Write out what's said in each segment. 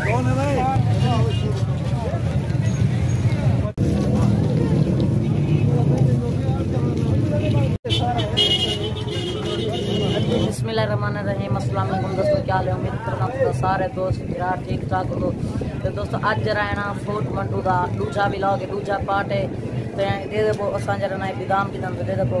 بسم اللہ الرحمن الرحیم، السلام علیکم دوستو، کیا لے امید کرنا سارے دوست جرا ٹھیک ٹھاک ہو۔ تو دوستو اج جرا ہے نا فورٹ منڈو دا دوجا ولاگ ہے، دوجا پارٹ ہے۔ تے یعنی دے دے بو اساں جرا نا بدام بدام دے دے بو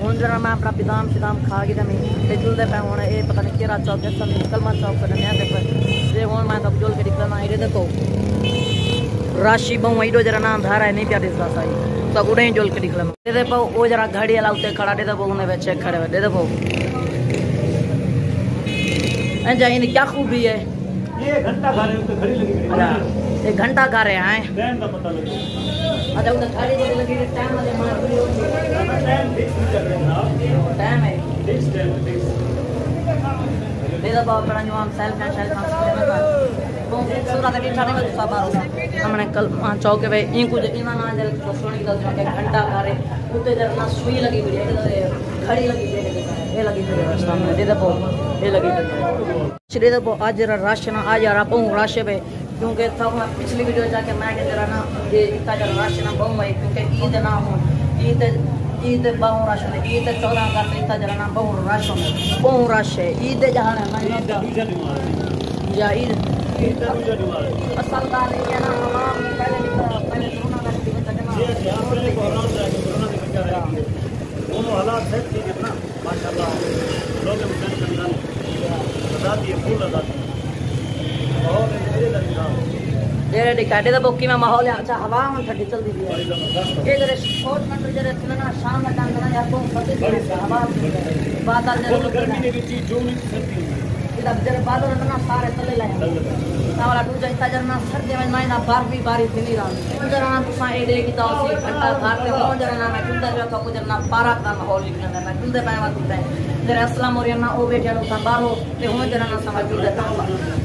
ہوں جنا میں اپنا بدام شدام کھا کے میں جلدے پہ ہوں یہ پتا نہیں کہڑا چوک ہے سن کلمہ چوک پہ نیا پر یہ ہوں میں تو جل کے نکلنا یہ دیکھو راشی بہو ایڈو جرا نام دھارا ہے نہیں پیا دستا سائی تو اڑے جل کے نکلنا دے دے پو وہ جرا گھڑی والا اتنے کھڑا دے دے پاؤ انہیں بچے کھڑے ہوئے دے دے پاؤ جا ان کیا خوبی ہے یہ گھنٹہ گھر ہے گھڑی گھنٹہ گھر ہے ہیں ٹائم ٹائم ہے میرا کل چوک پہ این کچھ اینا نہ جل کو سونی گل جو کہ گھنٹا کرے اوتے جرنا سوئی لگی ہوئی ہے کھڑی لگی ہوئی ہے شری دا اج را راش اج را پوں پہ کیونکہ تھا میں پچھلی ویڈیو جا کے میں کہ تیرا نا یہ ہے کیونکہ عید نہ ہو عید ایدے بہن رشن ایدے چودہ کا تیتا جلنا بہن رشن بہن رشن ایدے جہاں ہے ایدے بیجا دیوارے یا ایدے ایدے بیجا دیوارے اصل کا نہیں ہے نا ہمام پہلے نکتا پہلے درونہ کا شدیوچا جنا یہ ہے آپ نے ایک آرام جائے کہ درونہ نکتا رہے ہیں انہوں حالات ہے کہ کتنا ماشاءاللہ لوگ مجھے شمدان ادا دیئے پھول ادا دیئے اور میرے لگتا ہوں ਇਹ ਡਿਕਾਡੇ ਦਾ ਬੋਕੀ ਮੈਂ ਮਾਹੌਲ ਆ ਅੱਛਾ ਹਵਾ ਹੁਣ ਥੱਡੀ ਚਲਦੀ ਪਈ ਹੈ ਇਹ ਜਿਹੜੇ ਸਪੋਰਟ ਮੰਟਰ ਜਿਹੜੇ ਇੱਥੇ ਨਾ ਸ਼ਾਮ ਦਾ ਟੰਗ ਨਾ ਜਾਂ ਤੋਂ ਫਤਿਹ ਦੀ ਹਵਾ ਬਾਦਲ ਦੇ ਰੋਕ ਗਰਮੀ ਦੇ ਵਿੱਚ ਜੋ ਨਹੀਂ ਸਰਦੀ ਇਹਦਾ ਜਿਹੜੇ ਬਾਦਲ ਨਾ ਨਾ ਸਾਰੇ ਥੱਲੇ ਲੈ ਆ ਤਾਂ ਵਾਲਾ ਟੂ ਜੈ ਤਾਂ ਜਰਨਾ ਸਰਦੀ ਵਿੱਚ ਮੈਂ ਨਾ ਬਾਰਫ ਵੀ ਬਾਰੀ ਥੀਲੀ ਰਾਂ ਹੁਣ ਜਰਨਾ ਤੁਸੀਂ ਇਹ ਦੇ ਕੀਤਾ ਸੀ ਫੱਟਾ ਘਰ ਤੇ ਹੁਣ ਜਰਨਾ ਮੈਂ ਕੁੰਦਾ ਜੋ ਤੋਂ ਜਰਨਾ ਪਾਰਾ ਦਾ ਮਾਹੌਲ ਲਿਖਣਾ ਮੈਂ ਕੁੰਦੇ ਪੈਵਾ ਕੁੰਦੇ ਜਰਾ ਅਸਲਾਮ ਹੋ ਰਿਹਾ ਨਾ ਉਹ ਬੈਠਿਆ ਨੂੰ ਤਾਂ ਬਾਹਰੋਂ ਤੇ ਹੁਣ ਜਰਨਾ ਸਮਝ ਵੀ ਦਿੱਤਾ ਹੁਣ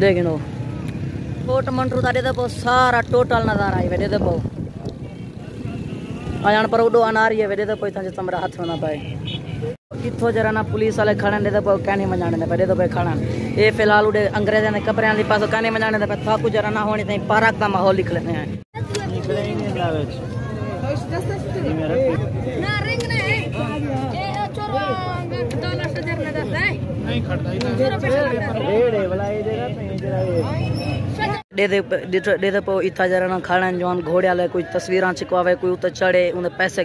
دیکھیں دو فوٹ منٹرو تا دے پو سارا ٹوٹل نظارہ ہے دے دے پو آجان پر اڈو اناری ہے دے دے پو اتنا جتا ہاتھ ہونا پائے کتھو جرا نا پولیس والے کھڑن دے پو کہنے منجانے دے پہ دے دے کھڑن اے فی الحال اڈے انگریزے نے کپڑے آنے پاسو کہنے منجانے دے پہ تھاکو جرا نا ہونی تھیں پارک دا ماحول لکھ لیتے ہیں نہ رنگ نہ ہے جو تصور چکوے چڑھے پیسے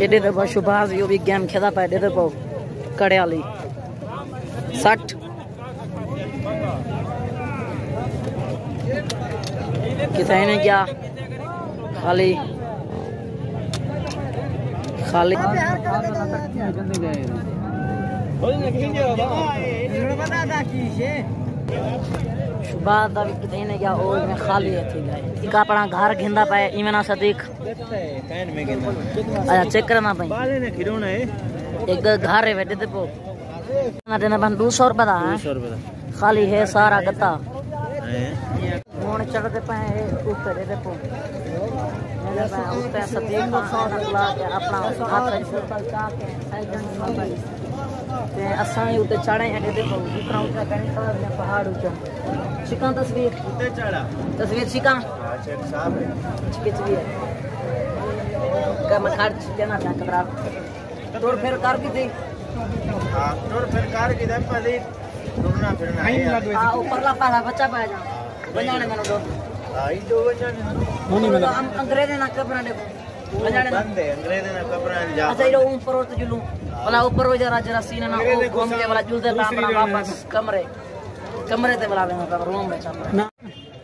ایڈے ڈیرے پاؤ شباز یو بھی گیم کھیدا پائے ڈیرے پاؤ کڑیالی سٹ کتنے نے کیا؟ خالی۔ خالی۔ شباز دا بھی کتنے نے کیا او میں خالی ہے تھی گئے ایک اپنا گھر گھندا پائے ایمنا صدیق اچھا چیک کرنا پئی ایک گھر ہے ویڈے تے پو نہ دینا بن 200 روپے دا ہے خالی ہے سارا گتا ہون چڑھتے پے اوپر دے پو پے صدیق اپنا ہاتھ نہ تے اساں اوتے چڑھے ہیں دے پو اوپر اوپر کہیں کلر میں پہاڑ اوچ چکن تصویر تصویر چکن چکچ بھی ہے میں خرچ دینا چاہ کترا توڑ پھر کر کی تھی ہاں اوپر لا پالا بچہ پایا جا بنانے میں دو انگریزی نہ کپڑا دے بنانے اچھا یہ اوپر اور جلو والا اوپر ہو جرا جرا سینہ نہ او گھوم کے والا جلدے تا اپنا واپس کمرے کمرے تے والا میں روم میں چا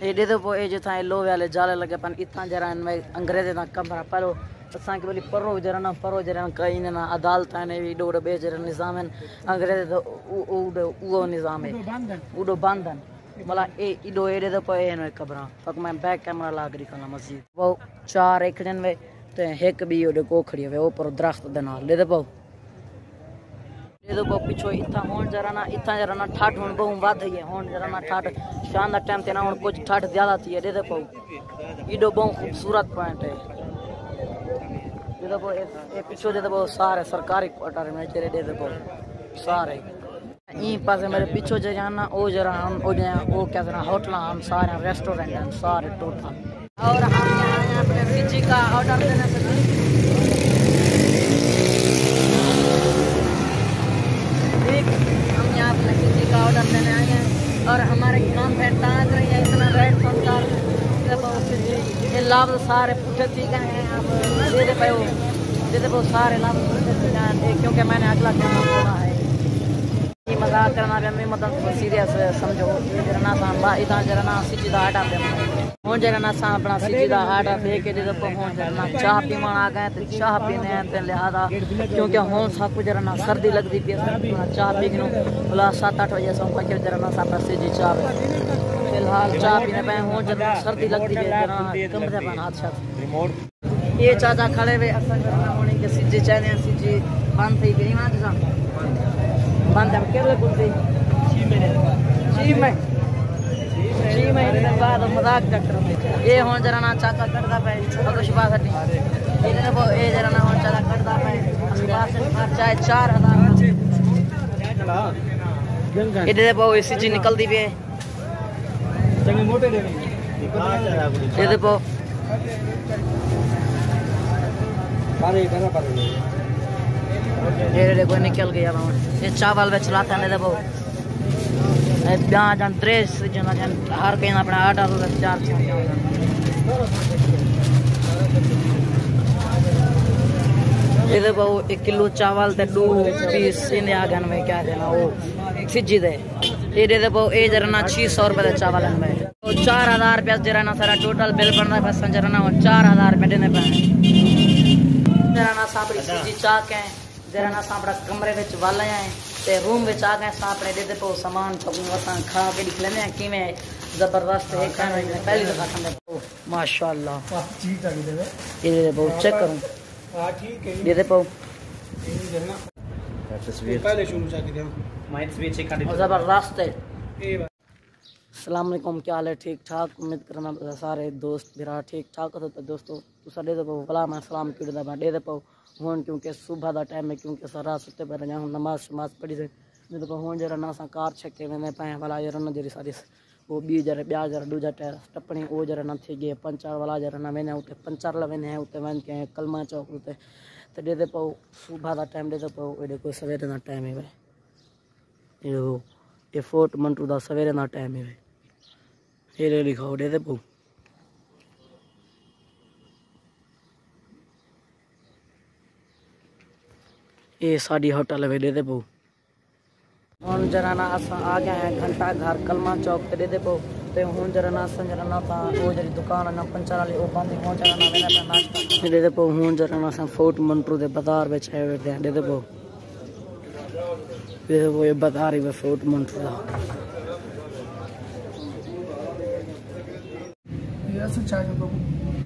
ایڈے تو پو اے جو تھا لو والے جالے لگے پن اتنا جرا ان میں انگریزی نہ کمرہ پہلو اساں کے بلی پرو جرا نہ پرو جرا کئی نہ عدالت نے بھی ڈوڑ بے جرا نظام انگریزی تو او او نظام ہے اوڈو باندن ملا اے ایڈو ایڈے تو پے نو کبراں پک میں بیک کیمرہ لاگ ری کنا مسجد وہ چار ایکڑن وے تے ایک بھی اوڈے کو کھڑی ہوے اوپر درخت دے نال لے دے پاؤ لے دے پاؤ پیچھے اتنا ہون جرا نہ اتنا جرا نہ ٹھاٹ ہون بہوں ود ہے ہون جرا نہ ٹھاٹ شان دا ٹائم تے نہ ہون کچھ ٹھاٹ زیادہ تھی لے دے پاؤ ایڈو بہوں خوبصورت پوائنٹ ہے لے دے پاؤ اے پیچھے دے دے پاؤ سارے سرکاری کوارٹر میں چلے دے دے پاؤ سارے این پاسے میرے پیچھے جو جانا او جرا ہم او جا او کیا ذرا ہوٹل ہم سارے ریسٹورنٹ ہیں سارے ٹوٹل اور ہم یہاں ہیں اپنے فجی کا آرڈر دینے سے ٹھیک ہم یہاں اپنے فجی لینے آرڈر دینے آئے ہیں اور ہمارے کام پہ ٹانگ رہی ہے اتنا ریٹ سنسار یہ لفظ سارے پوچھے تھی گئے ہیں۔ اب دے دے پہ دے دے پہ سارے لفظ پوچھے تھی گئے ہیں۔ کیونکہ میں نے اگلا کام سنا ہے۔ یہ کرنا بھی ہمیں مطلب سیریس سمجھو جرنا سا با ادھا جرنا سچی دا آٹا دے ہون جرنا سا اپنا سچی دا آٹا دے کے دے دے ہون جرنا چاہ آ گئے تے چاہ پینے ہیں تے لہذا کیونکہ ہون سا کو جرنا سردی لگ پی چاہ پی گنو بلا سات آٹھ بجے سو پکے جرنا سا اپنا سچی چاہ فی الحال چاہ پینے پہ ہون جرنا سردی لگ پی جرنا کمرے پہ ہاتھ یہ چاچا کھڑے ہوئے اصل جرنا ہونے کے سچی چاہنے سچی بند تھی گئی وہاں جسا بند ہے کیلے بولتے جی میں جی میں ان بعد مذاق چکر یہ ہون جرا نا چاچا کردا پے اگو شبا سٹی یہ جرا نا ہون چاچا کردا پے اسبا سے خرچہ ہے 4000 یہ دے پو اسی چی نکل دی پے یہ دے پو یہ نکل گیا وہاں۔ یہ چاول میں چلاتا ہے دے بیاں جان تریس جنا جان ہر کہیں اپنا آٹا چار یہ بہو، ایک کلو چاول تے دو پیس ان آگن میں کیا دینا وہ؟ سجی دے۔ یہ دے اے جرنا چھ سو روپے دے چاول میں چار ہزار روپیہ جرنا سارا ٹوٹل بل بننا پہ چار ہزار روپے دینے پہ جرنا سابری سجی چاک ہیں۔ جرنا سابرا کمرے وچ والا ہیں تے روم وچ آ گئے ساپڑے دے دے پو سامان سب وساں کھا کے نکلے ہیں کیویں زبردست ہے کھانا پہلی دفعہ کھانے ماشاءاللہ یہ بہت چیک کروں یہ دے پو زبردست ہے السلام علیکم کیا حال ہے ٹھیک ٹھاک امید کرنا سارے دوست میرا ٹھیک ٹھاک ہو تو دوستو تو دے دو بلا میں سلام کیڑ دا دے دے پو ہون کیونکہ صبح دا ٹائم ہے، کیونکہ سارا ستے پہ رہا ہوں نماز شماز پڑھی دے میں تو ہون جرا نہ سا کار چھکے میں نے پائیں والا جرا نہ جری ساری وہ بی جرا بیا جرا دوجا ٹائر ٹپنی، او جرا نہ تھی گئے۔ پنچار والا جرا نہ وینے اوتے پنچار لوینے ہیں، اوتے وین کے کلمہ چوک اوتے۔ تے دے دے پو صبح دا ٹائم دے دے پو اے کوئی سویرے دا ٹائم ہے بھائی۔ یہ یہ فورٹ منٹو دا سویرے دا ٹائم ہے بھائی۔ یہ لکھاؤ دے دے یہ ساری ہوٹل ہے دے پو ہوں جرا نا اساں آ گیا گھر کلمہ چوک تے دے پو تے ہن جرا نا اساں تا او جڑی دکان نا پنچر والی او بند ہو جرا نا میرا ناشتہ دے دے پو ہن جرا نا اساں فورٹ منٹرو دے بازار وچ ہے دے دے دے پو دے دے پو یہ بازار ہی فورٹ منٹرو دا یہ اساں چاہیے بابو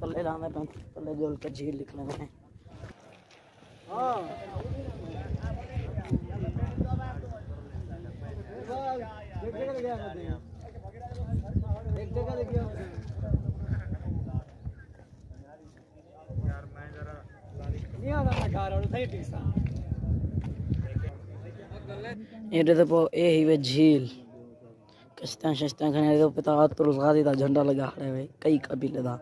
پلے لانے پہ پلے جول کر جھیل لکھ لینا ہے یہ جھیل۔ کشتیں ششتیں کھانے پتا تو روزگار دیتا جھنڈا لگا کھڑے ہوئے، کئی قبیلے دا۔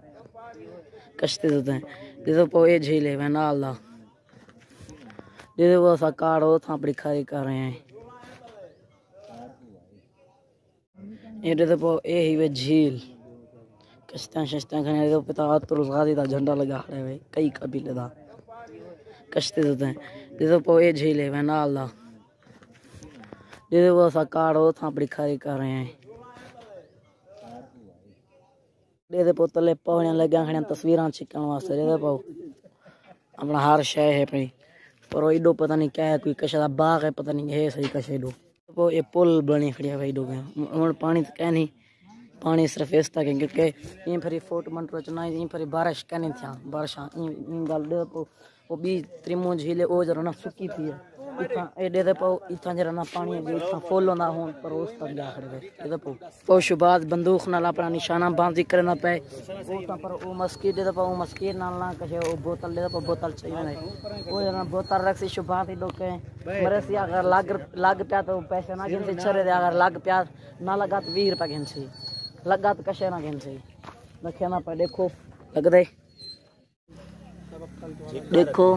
کشتے دوتے ہیں جیسے پو اے جھیلے وے نال دا۔ دیدو وہ ساکار ہو تھا پڑی کھاری کر رہے ہیں۔ یہ دیدو پو اے ہی وہ جھیل۔ کشتیں ششتیں کھنے دیدو پتا آتر اس غازی دا جھنڈا لگا رہے ہیں۔ کئی قبیلے دا۔ کشتے دوتے ہیں جیسے پو اے جھیلے وے نال دا۔ دیدو وہ ساکار ہو تھا پڑی کھاری کر رہے ہیں۔ دے دے پو تلے پونے لگا کھڑے تصویراں چھکن واسطے دے دے پو اپنا ہر شے ہے پئی پر ایڈو پتہ نہیں کیا ہے کوئی کشا دا باغ ہے پتہ نہیں ہے صحیح کشا ایڈو پو اے پل بنی کھڑی ہے ایڈو گیا ہن پانی تے کہ پانی صرف اس تک کیونکہ یہ پھر فوٹ منٹو چنا یہ پھر بارش کنے تھیا بارشاں یہ گل دے پو او بی تریمو جھیلے او جرا سکی تھی ہے بندوق نال اپنا نشانہ بازی کرنا پے او تاں دے پاؤ مسکیٹ نال نہ کشے او بوتل دے پاؤ بوتل چاہیے او جرا بوتل رکھ سی شبہ دی لوکے مرے سی اگر لگ لگ پیا تو پیسے نہ گن سی چھرے دے اگر لگ پیا نہ لگا تو 20 روپے گن سی لگا تو کشے نہ گن سی رکھیا نہ پے دیکھو لگ دے دیکھو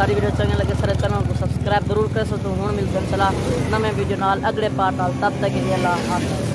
ਸਾਡੀ ਵੀਡੀਓ ਚੰਗੀ ਲੱਗੀ ਹੋਤੀ ਜੇ ਸਾਡਾ ਸਾਡੀ ਵੀਡੀਓ ਚੰਗੀ ਲੱਗੇ ਸਾਰੇ ਚੈਨਲ ਨੂੰ ਸਬਸਕ੍ਰਾਈਬ ਜ਼ਰੂਰ ਕਰ ਸੋ ਤੋਂ ਹੁਣ ਮਿਲਦੇ ਹਾਂ ਚਲਾ ਨਵੇਂ ਵੀਡੀਓ ਨਾਲ ਅਗਲੇ ਪਾਰਟ ਨਾਲ ਤਬ ਤੱਕ ਕੇ ਲਈ ਅੱਲਾਹ ਹਾਫਿਜ਼